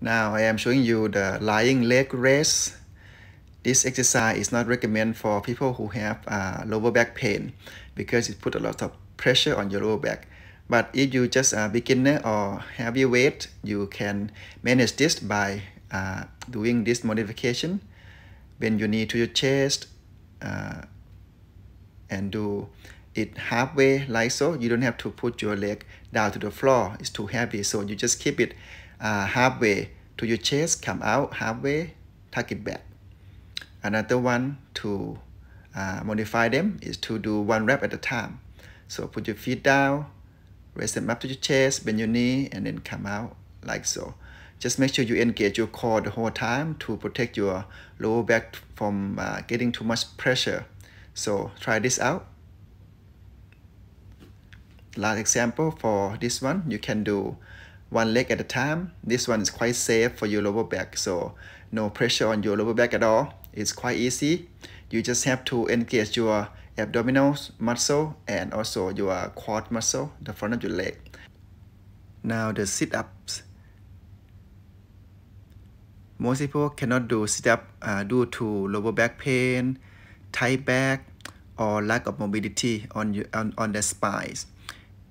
Now I am showing you the lying leg raise. This exercise is not recommended for people who have uh, lower back pain because it put a lot of pressure on your lower back. But if you just a beginner or heavy weight, you can manage this by uh, doing this modification. Bend your knee to your chest uh, and do it halfway like so. You don't have to put your leg down to the floor. It's too heavy. So you just keep it uh, halfway to your chest, come out halfway, tuck it back. Another one to uh, modify them is to do one rep at a time. So put your feet down, raise them up to your chest, bend your knee, and then come out like so. Just make sure you engage your core the whole time to protect your lower back from uh, getting too much pressure. So try this out. Last example for this one, you can do one leg at a time. This one is quite safe for your lower back, so no pressure on your lower back at all. It's quite easy. You just have to engage your abdominal muscle and also your quad muscle, the front of your leg. Now the sit-ups. Most people cannot do sit-up uh, due to lower back pain, tight back, or lack of mobility on, your, on, on the spines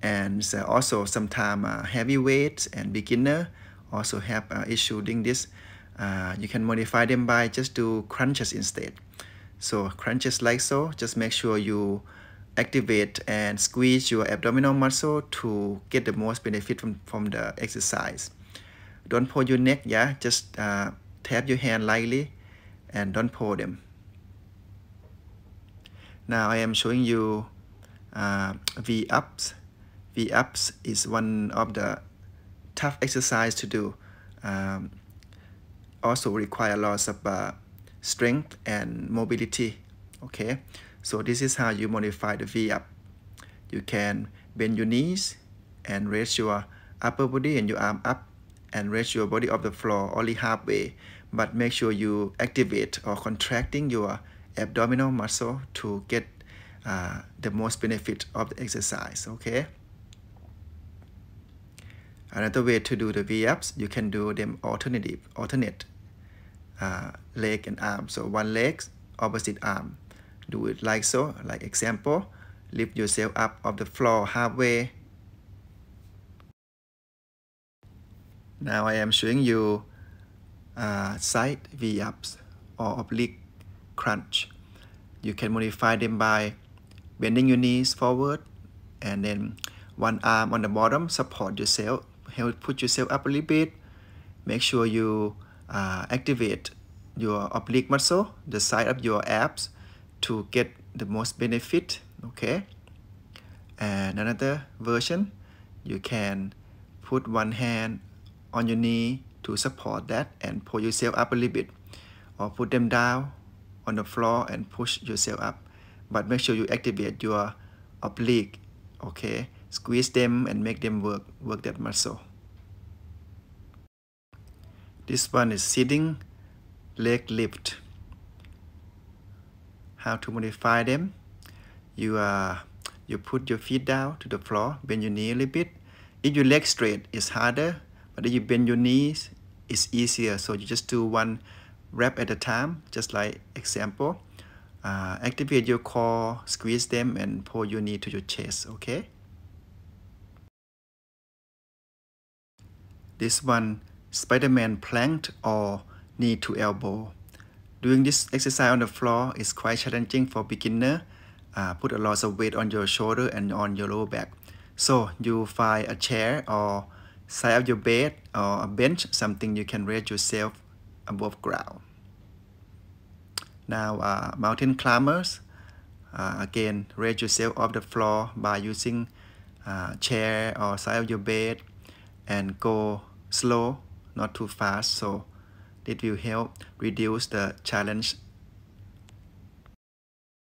and also sometimes uh, heavy weight and beginner also have uh, issue doing this. Uh, you can modify them by just do crunches instead. So crunches like so just make sure you activate and squeeze your abdominal muscle to get the most benefit from, from the exercise. Don't pull your neck yeah just uh, tap your hand lightly and don't pull them. Now I am showing you uh, V-ups V-ups is one of the tough exercise to do. Um, also require lots of uh, strength and mobility. Okay, so this is how you modify the V-up. You can bend your knees and raise your upper body and your arm up and raise your body off the floor only halfway. But make sure you activate or contracting your abdominal muscle to get uh, the most benefit of the exercise. Okay. Another way to do the V-ups, you can do them alternative, alternate uh, leg and arm. So one leg, opposite arm. Do it like so, like example. Lift yourself up off the floor halfway. Now I am showing you uh, side V-ups or oblique crunch. You can modify them by bending your knees forward and then one arm on the bottom support yourself help put yourself up a little bit. Make sure you uh, activate your oblique muscle, the side of your abs to get the most benefit, okay? And another version, you can put one hand on your knee to support that and pull yourself up a little bit or put them down on the floor and push yourself up. But make sure you activate your oblique, okay? Squeeze them and make them work, work that muscle. This one is sitting leg lift. How to modify them? You uh, you put your feet down to the floor, bend your knee a little bit. If your leg straight, it's harder, but if you bend your knees, it's easier. So you just do one rep at a time, just like example. Uh, activate your core, squeeze them, and pull your knee to your chest, okay? This one Spider-Man planked or knee to elbow. Doing this exercise on the floor is quite challenging for beginner. Uh, put a lot of weight on your shoulder and on your lower back. So you find a chair or side of your bed or a bench, something you can raise yourself above ground. Now uh, mountain climbers, uh, again raise yourself off the floor by using uh, chair or side of your bed and go slow not too fast. So it will help reduce the challenge